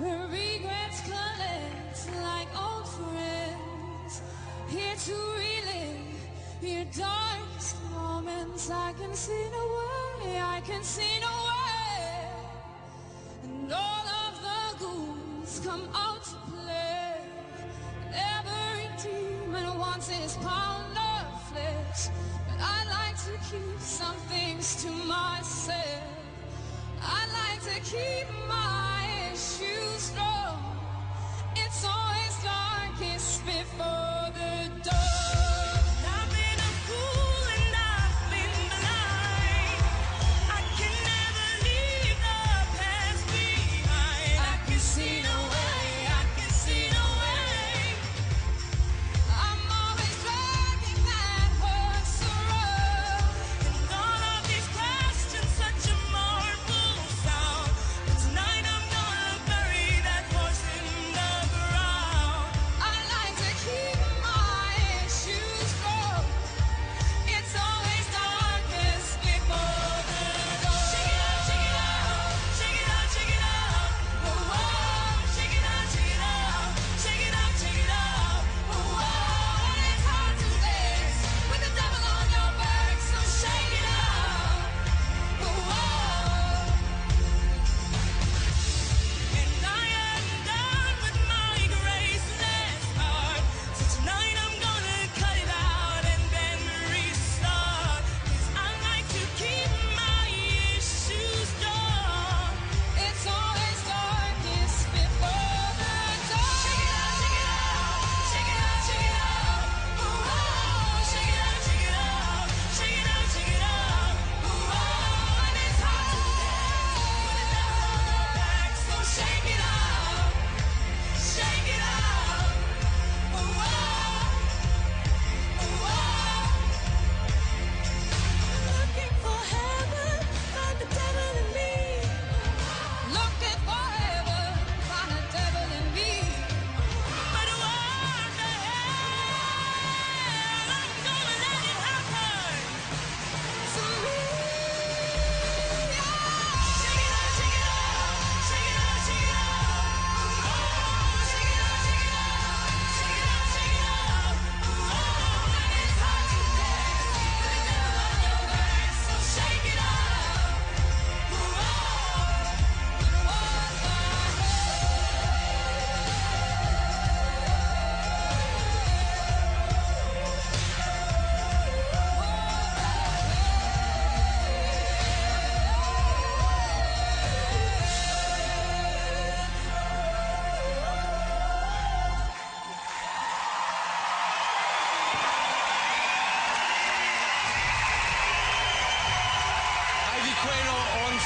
Regrets collect like old friends. Here to relive your darkest moments. I can see no way, I can see no way. And all of the come out to play. Every demon wants pound of flesh. But I like to keep some things to myself. I like to keep my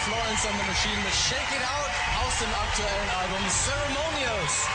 Florence and the Machine mit Shake It Out aus dem aktuellen Album Ceremonials.